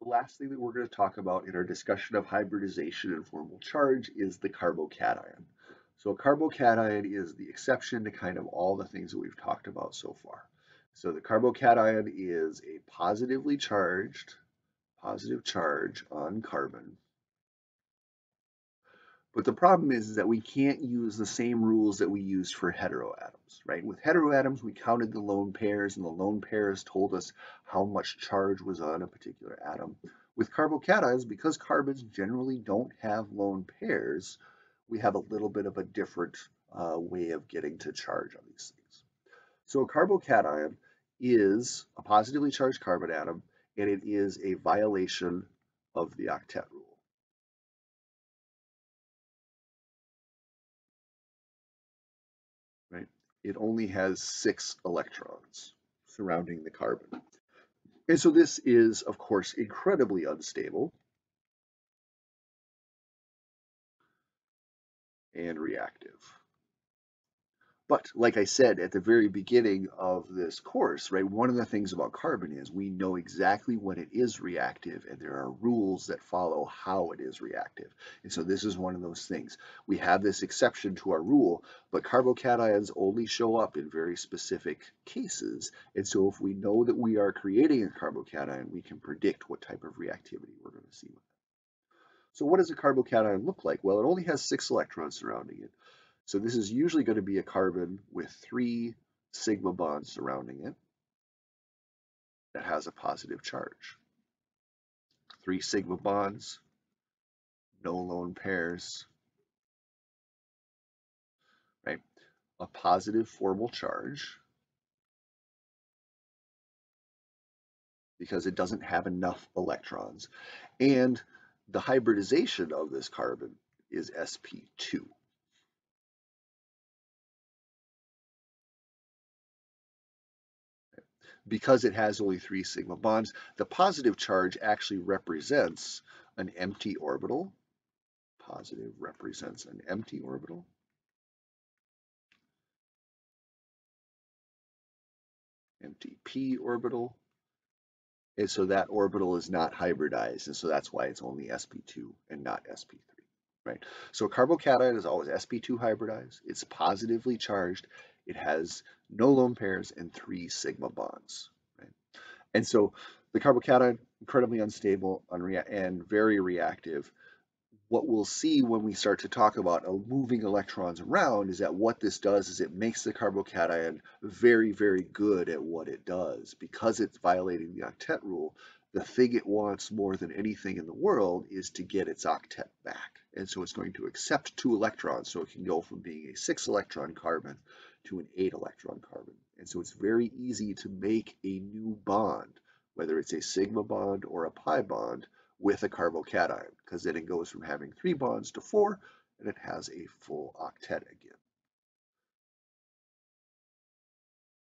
The last thing that we're going to talk about in our discussion of hybridization and formal charge is the carbocation. So a carbocation is the exception to kind of all the things that we've talked about so far. So the carbocation is a positively charged, positive charge on carbon. But the problem is, is that we can't use the same rules that we used for heteroatoms, right? With heteroatoms, we counted the lone pairs, and the lone pairs told us how much charge was on a particular atom. With carbocations, because carbons generally don't have lone pairs, we have a little bit of a different uh, way of getting to charge on these things. So a carbocation is a positively charged carbon atom, and it is a violation of the octet rule. It only has six electrons surrounding the carbon. And so this is, of course, incredibly unstable. and reactive. But like I said at the very beginning of this course, right, one of the things about carbon is we know exactly when it is reactive and there are rules that follow how it is reactive. And so this is one of those things. We have this exception to our rule, but carbocations only show up in very specific cases. And so if we know that we are creating a carbocation, we can predict what type of reactivity we're going to see with it. So what does a carbocation look like? Well, it only has six electrons surrounding it. So this is usually going to be a carbon with three sigma bonds surrounding it that has a positive charge. Three sigma bonds, no lone pairs, right? A positive formal charge because it doesn't have enough electrons. And the hybridization of this carbon is sp2. Because it has only three sigma bonds, the positive charge actually represents an empty orbital. Positive represents an empty orbital. Empty p orbital and so that orbital is not hybridized, and so that's why it's only sp2 and not sp3, right? So a carbocation is always sp2 hybridized, it's positively charged, it has no lone pairs and three sigma bonds, right? And so the carbocation, incredibly unstable and very reactive, what we'll see when we start to talk about moving electrons around is that what this does is it makes the carbocation very, very good at what it does. Because it's violating the octet rule, the thing it wants more than anything in the world is to get its octet back. And so it's going to accept two electrons, so it can go from being a six electron carbon to an eight electron carbon. And so it's very easy to make a new bond, whether it's a sigma bond or a pi bond, with a carbocation because then it goes from having three bonds to four and it has a full octet again.